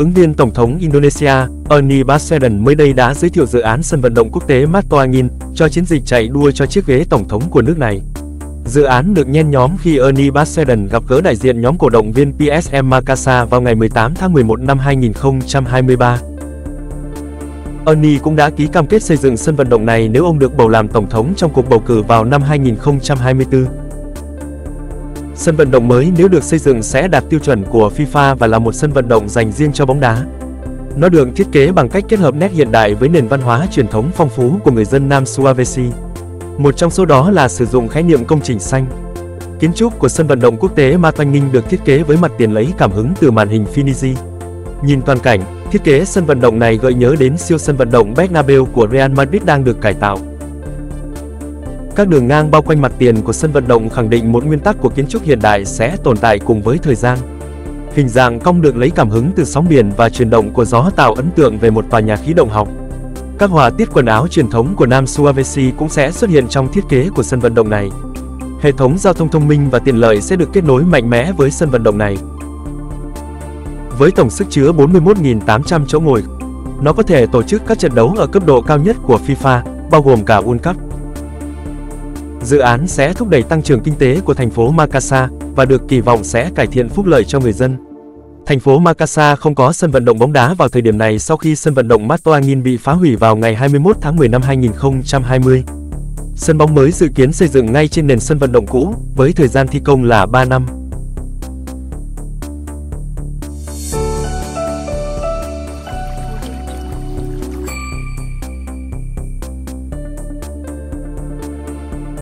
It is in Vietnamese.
Ứng viên Tổng thống Indonesia, Ernie Baswedan mới đây đã giới thiệu dự án sân vận động quốc tế Matoangin cho chiến dịch chạy đua cho chiếc ghế tổng thống của nước này. Dự án được nhen nhóm khi Ernie Baswedan gặp gỡ đại diện nhóm cổ động viên PSM Makassar vào ngày 18 tháng 11 năm 2023. Ernie cũng đã ký cam kết xây dựng sân vận động này nếu ông được bầu làm tổng thống trong cuộc bầu cử vào năm 2024. Sân vận động mới nếu được xây dựng sẽ đạt tiêu chuẩn của FIFA và là một sân vận động dành riêng cho bóng đá. Nó được thiết kế bằng cách kết hợp nét hiện đại với nền văn hóa truyền thống phong phú của người dân Nam Sulawesi. Một trong số đó là sử dụng khái niệm công trình xanh. Kiến trúc của sân vận động quốc tế Martoangin được thiết kế với mặt tiền lấy cảm hứng từ màn hình Finisi. Nhìn toàn cảnh, thiết kế sân vận động này gợi nhớ đến siêu sân vận động Bernabeu của Real Madrid đang được cải tạo. Các đường ngang bao quanh mặt tiền của sân vận động khẳng định một nguyên tắc của kiến trúc hiện đại sẽ tồn tại cùng với thời gian. Hình dạng cong được lấy cảm hứng từ sóng biển và chuyển động của gió tạo ấn tượng về một tòa nhà khí động học. Các họa tiết quần áo truyền thống của Nam Sulawesi cũng sẽ xuất hiện trong thiết kế của sân vận động này. Hệ thống giao thông thông minh và tiện lợi sẽ được kết nối mạnh mẽ với sân vận động này. Với tổng sức chứa 41.800 chỗ ngồi, nó có thể tổ chức các trận đấu ở cấp độ cao nhất của FIFA, bao gồm cả World Cup. Dự án sẽ thúc đẩy tăng trưởng kinh tế của thành phố Makassar và được kỳ vọng sẽ cải thiện phúc lợi cho người dân. Thành phố Makassar không có sân vận động bóng đá vào thời điểm này sau khi sân vận động Matoangin bị phá hủy vào ngày 21 tháng 10 năm 2020. Sân bóng mới dự kiến xây dựng ngay trên nền sân vận động cũ, với thời gian thi công là 3 năm.